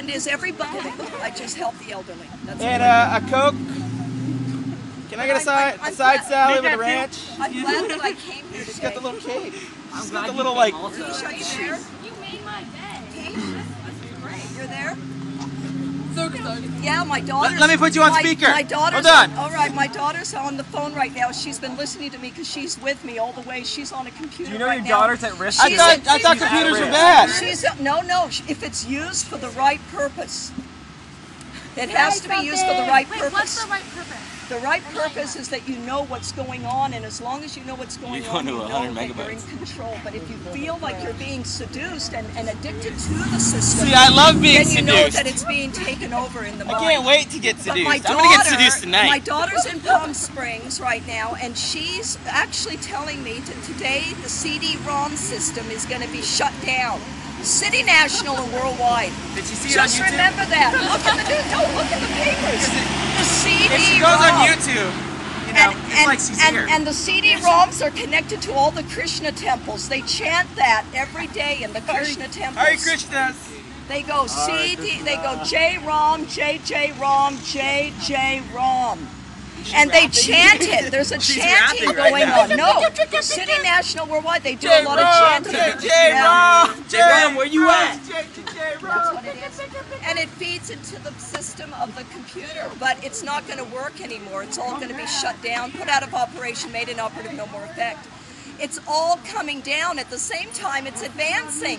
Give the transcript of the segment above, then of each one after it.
happened is everybody. I just help the elderly. That's And all. uh, a Coke. Can I get a side, I'm a side glad- salad with a ranch? I'm glad that I came here She's today. got the little cake. I'm She's glad got the little like. also. Keisha, are you there? You made my day. Keisha, You're there? So excited. Yeah, my daughter. let me put you on my, speaker. My daughter's Hold on. All right, my daughter's on the phone right now. She's been listening to me because she's with me all the way. She's on a computer. Do you know right your now. daughter's at risk? I She's thought, a- I thought computers a- were bad. She's a, no, no. If it's used for the right purpose, it has to be used for the right Wait, purpose. what's the right purpose? The right purpose is that you know what's going on, and as long as you know what's going You're on, you know 100 that you're in control. But if you feel like you're being seduced and, and addicted to the system, See, I love being then you know seduced. that it's being taken over in the I can't wait to get seduced. my I'm gonna get seduced tonight. my daughter's in Palm Springs right now, and she's actually telling me that today the CD-ROM system is going to be shut down. City National and worldwide. Did you see it on Just remember that. Look at the news. No, look at the papers. The CD-ROM. If she goes on YouTube, you know, And, it's and, like and, and the CD-ROMs are connected to all the Krishna temples. They chant that every day in the Krishna temples. Hare Krishna. They go CD, they go J Rom, J J Rom, J J Rom. And they chant it. There's a She's chanting right going now. on. No, City National Worldwide, they do a lot of chanting. J Yeah. Rom, J Rom, where you at? J J That's Rom. what it is. And it feeds into the system of the computer, but it's not going to work anymore. It's all going to be shut down, put out of operation, made inoperative, no more effect. It's all coming down at the same time. It's advancing.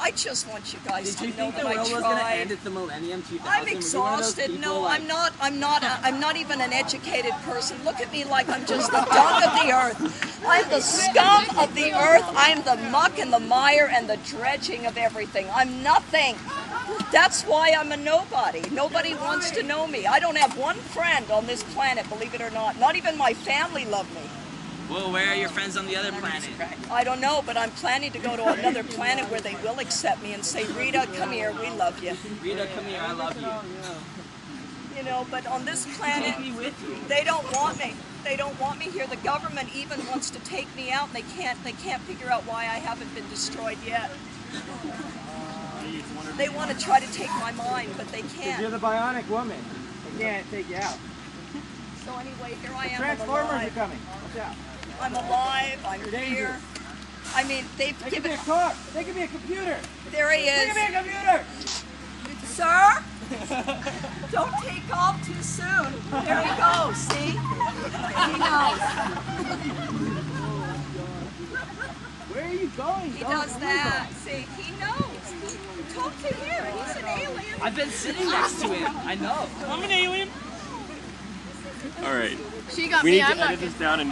I just want you guys Did you to know think that the I world was end tried. at the Millennium 2000? I'm Were you one of those exhausted. No, like- I'm not. I'm not. A, I'm not even an educated person. Look at me like I'm just the dung of the earth. I'm the scum of the earth. I'm the muck and the mire and the dredging of everything. I'm nothing. That's why I'm a nobody. Nobody wants to know me. I don't have one friend on this planet, believe it or not. Not even my family love me. Well, where are your friends on the other planet? I don't know, but I'm planning to go to another planet where they will accept me and say, Rita, come here, we love you. Rita, come here, I love you. You know, but on this planet, Take me with you. They don't want me. They don't want me here. The government even wants to take me out, and they can't. They can't figure out why I haven't been destroyed yet. They want to try to take my mind, but they can't. You're the bionic woman. They can't take you out. So anyway, here I am. I'm Transformers are coming. Watch out. I'm alive. I'm You're here. dangerous. I mean, they've They could be given. a car. They could be a computer. There he They could be is, a computer. sir. Don't take off too soon. There he goes. See? He knows. Where are you going? He Don't does move that. See? He knows. Talk to him. He's an alien. I've been sitting next to him. I know. I'm an alien. All right. She got We me. need I'm to not edit this down and